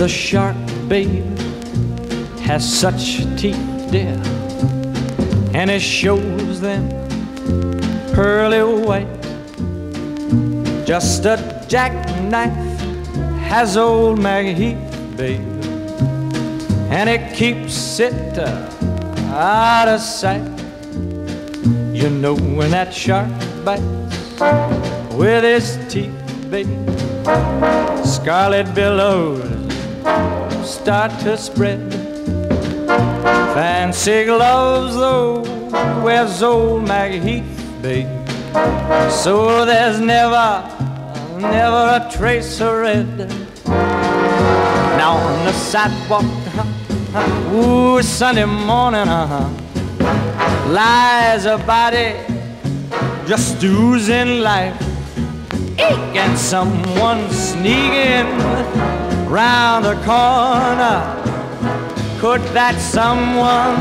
The shark, babe, has such teeth, dear, and it shows them pearly white. Just a jackknife has old MacHeath, babe, and it keeps it uh, out of sight. You know when that shark bites with his teeth, baby, scarlet billows start to spread. Fancy gloves, though, wears old MacHeath, babe. So there's never, never a trace of red. Now on the sidewalk, uh-huh, ooh, Sunday morning, uh-huh lies a body just oozing life. Eek! And someone sneaking round the corner. Could that someone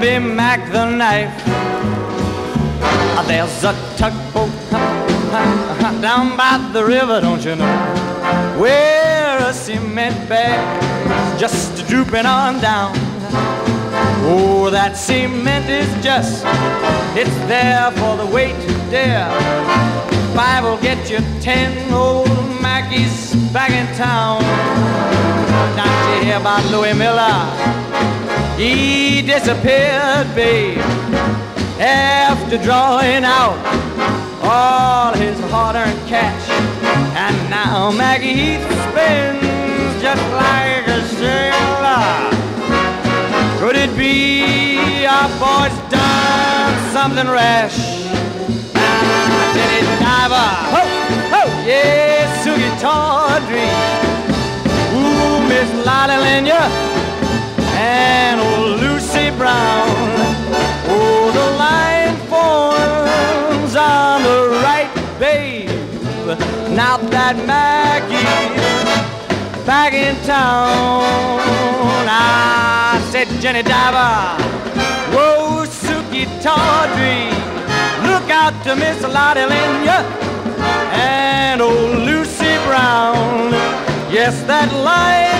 be Mack the knife? Ah, there's a tugboat down by the river, don't you know? Where a cement bag just drooping on down. Oh, that cement is just, it's there for the weight to dare. Five will get you ten old Mackies back in town. Not you hear about Louis Miller? He disappeared, babe, after drawing out all his hard-earned cash. And now Macky spins just like a sailor. Could it be our boy's done something rash? Jenny Diver, ho, ho, yeah, Sukey Tawdry, ooh, Miss Lotte Lenya, and old Lucy Brown. Oh, the line forms on the right, babe. Now that Macky's back in town. I said, Jenny Diver, to Miss Lotte Lenya and old Lucy Brown. Yes, that line